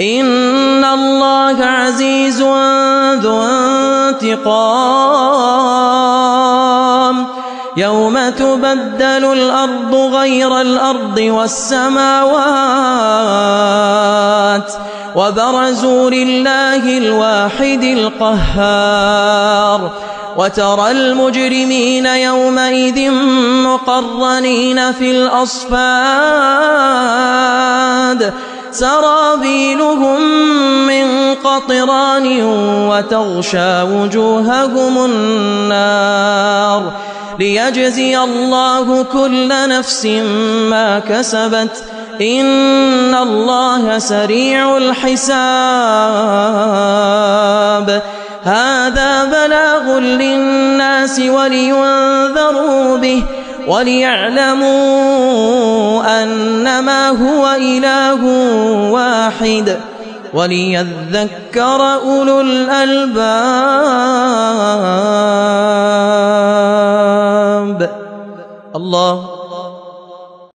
إن الله عزيز ذو انتقام. يوم تبدل الأرض غير الأرض والسماوات وبرزوا لله الواحد القهار وترى المجرمين يومئذ مقرنين في الأصفاد سرابيلهم من قطران وتغشى وجوههم النار ليجزي الله كل نفس ما كسبت إن الله سريع الحساب. هذا بلاغ للناس ولينذروا به وليعلموا إله واحد وليذكر أولو الألباب. الله